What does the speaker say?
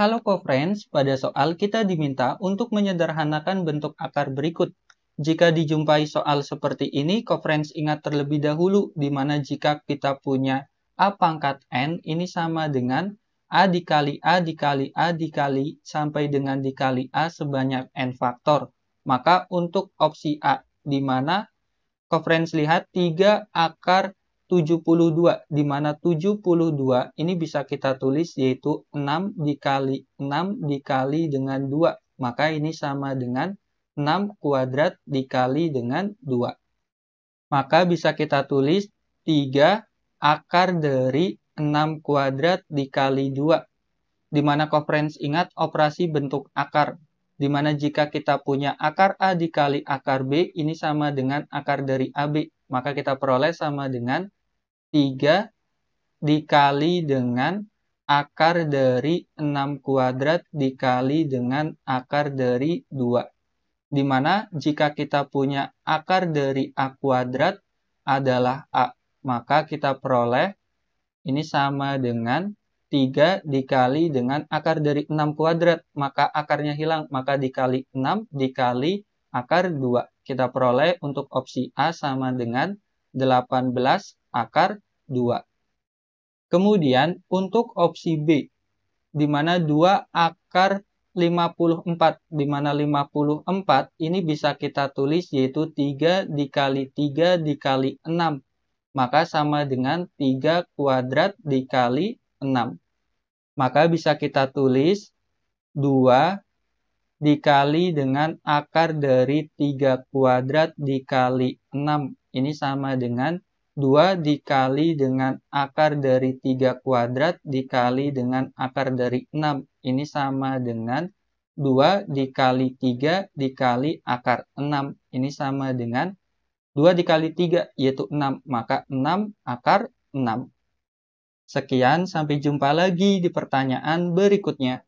Halo co-friends, pada soal kita diminta untuk menyederhanakan bentuk akar berikut. Jika dijumpai soal seperti ini, co-friends ingat terlebih dahulu di mana jika kita punya A pangkat N, ini sama dengan A dikali A dikali A dikali sampai dengan dikali A sebanyak N faktor. Maka untuk opsi A, di mana co-friends lihat 3 akar 72, di mana 72 ini bisa kita tulis yaitu 6 dikali 6 dikali dengan 2. Maka ini sama dengan 6 kuadrat dikali dengan 2. Maka bisa kita tulis 3 akar dari 6 kuadrat dikali 2. Di mana conference ingat operasi bentuk akar. Di mana jika kita punya akar A dikali akar B, ini sama dengan akar dari AB. Maka kita peroleh sama dengan 3 dikali dengan akar dari 6 kuadrat dikali dengan akar dari 2. Di mana jika kita punya akar dari A kuadrat adalah A, maka kita peroleh ini sama dengan 3 dikali dengan akar dari 6 kuadrat, maka akarnya hilang, maka dikali 6 dikali akar 2. Kita peroleh untuk opsi A sama dengan 18 akar 2. Kemudian untuk opsi B, di mana 2 akar 54, di mana 54 ini bisa kita tulis yaitu 3 dikali 3 dikali 6. Maka sama dengan 3 kuadrat dikali 6. Maka bisa kita tulis 2 dikali dengan akar dari 3 kuadrat dikali 6. Ini sama dengan 2 dikali dengan akar dari 3 kuadrat dikali dengan akar dari 6. Ini sama dengan 2 dikali 3 dikali akar 6. Ini sama dengan 2 dikali 3 yaitu 6. Maka 6 akar 6. Sekian, sampai jumpa lagi di pertanyaan berikutnya.